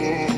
Yeah.